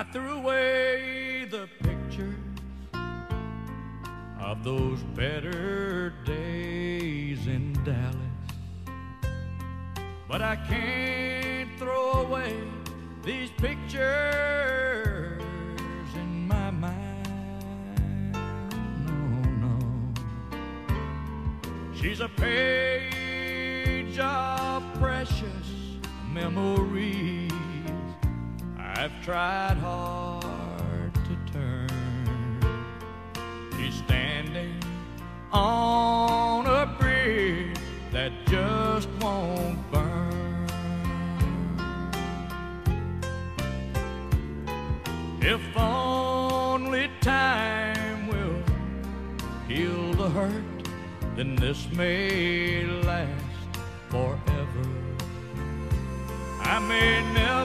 I threw away the pictures of those better days in Dallas. But I can't throw away these pictures in my mind. No, no. She's a page of precious memories. I've tried hard to turn. She's standing on a bridge that just won't burn. If only time will heal the hurt, then this may last forever. I may never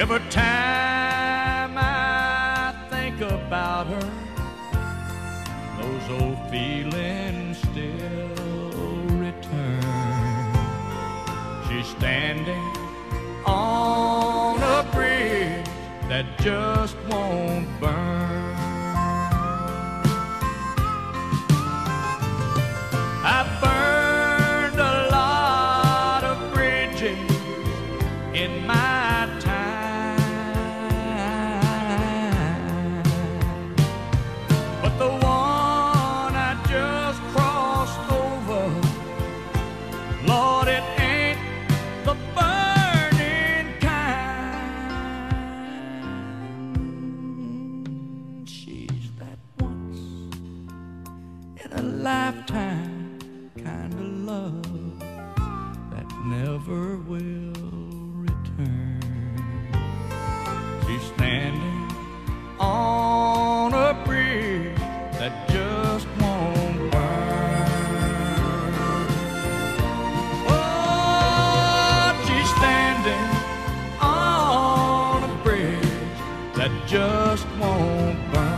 Every time I think about her, those old feelings still return. She's standing on a bridge that just won't burn. Kind of love that never will return. She's standing on a bridge that just won't burn. Oh, she's standing on a bridge that just won't burn.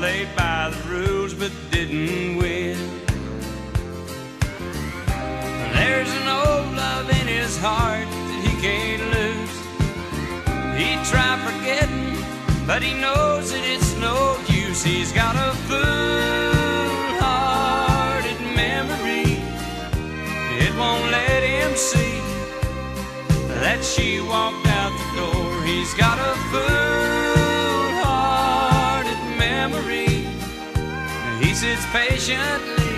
Played by the rules but didn't win. There's an old love in his heart that he can't lose. He tried forgetting, but he knows that it's no use. He's got a fool-hearted memory. It won't let him see that she walked out the door. He's got a fool-hearted sits patiently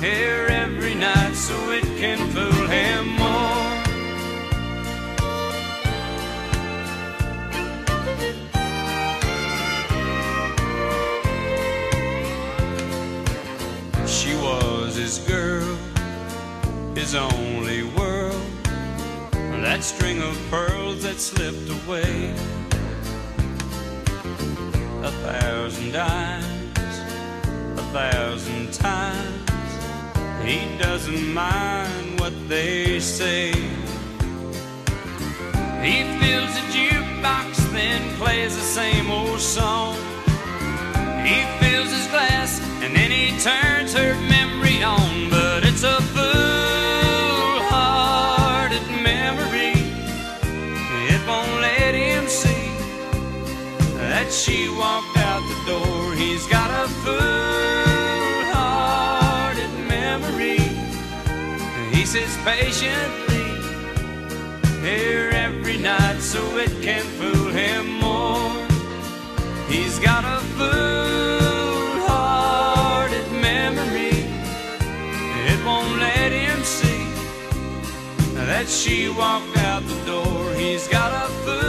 here every night so it can fool him more. She was his girl, his only world. That string of pearls that slipped away. A thousand a thousand times. He doesn't mind what they say. He fills a jukebox, then plays the same old song. He fills his glass and then he turns her memory on. But it's a fool-hearted memory. It won't let him see that she walked out the door. He's got a fool-hearted faces patiently here every night so it can fool him more. He's got a fool-hearted memory. It won't let him see that she walked out the door. He's got a fool.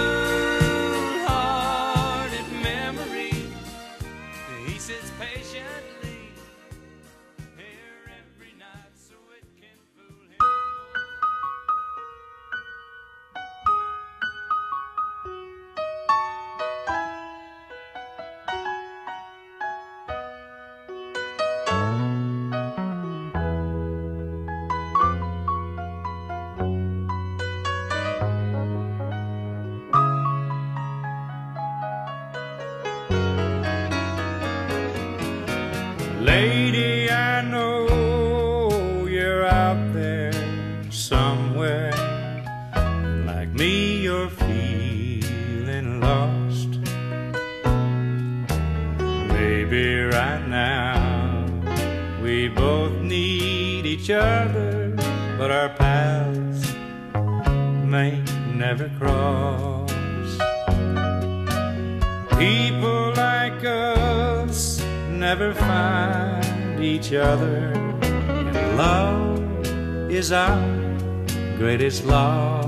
Me, you're feeling lost. Maybe right now we both need each other, but our paths may never cross. People like us never find each other, and love is our greatest loss.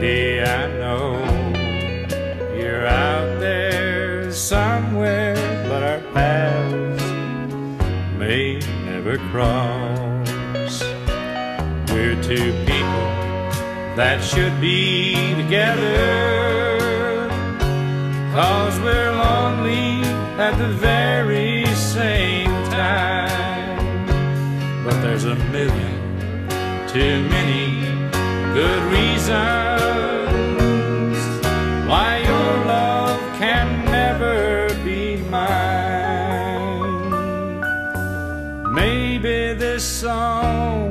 Lady, I know you're out there somewhere, but our paths may never cross. We're two people that should be together. Cause we're lonely at the very same time. But there's a million too many good reasons be mine. Maybe this song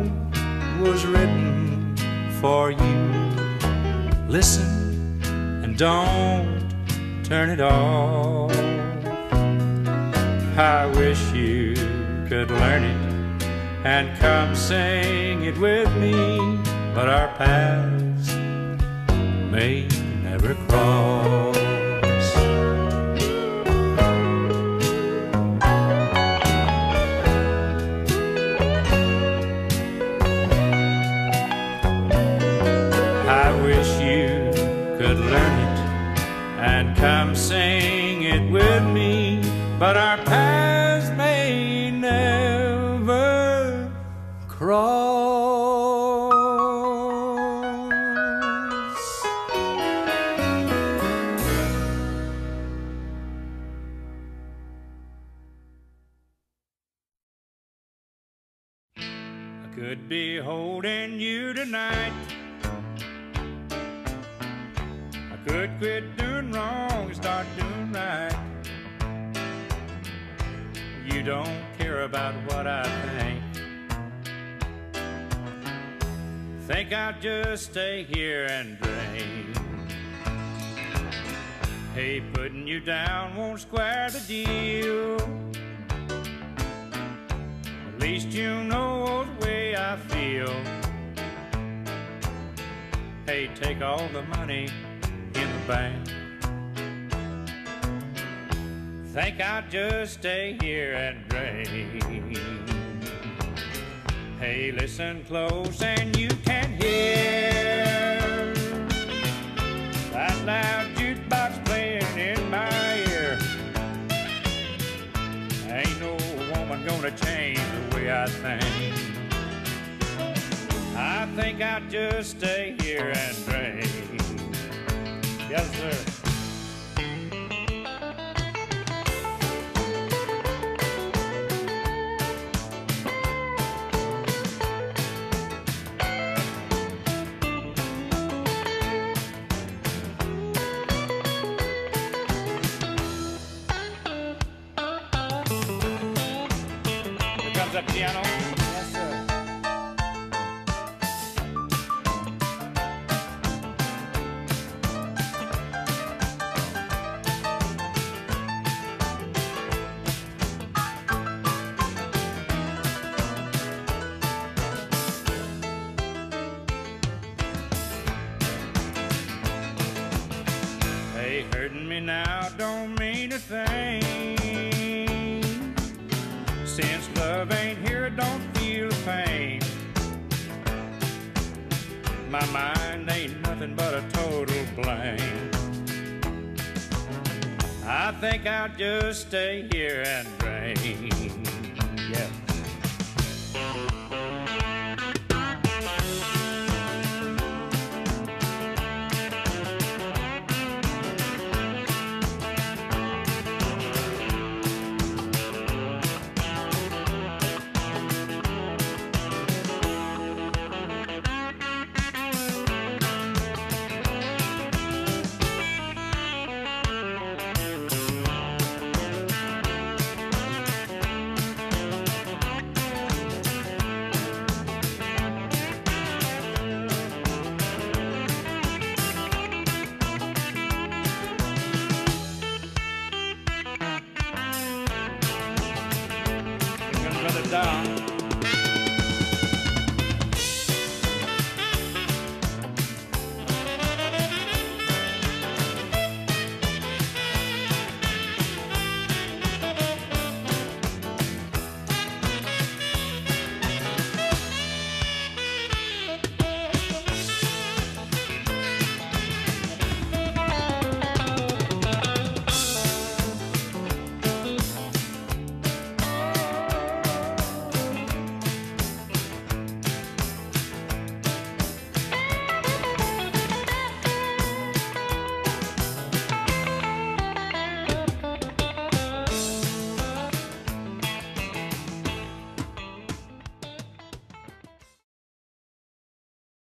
was written for you. Listen and don't turn it off. I wish you could learn it and come sing it with me, but our paths may never cross. With me, but our paths may never cross. I could be holding you tonight. Could quit doing wrong and start doing right. You don't care about what I think. Think I'll just stay here and drink. Hey, putting you down won't square the deal. At least you know the way I feel. Hey, take all the money in. Think I'll just stay here and drink. Hey, listen close and you can hear that loud jukebox playing in my ear. Ain't no woman gonna change the way I think. I think I'll just stay here and drink. Yes, sir. Comes piano. My mind ain't nothing but a total blank. I think I'll just stay here and drink.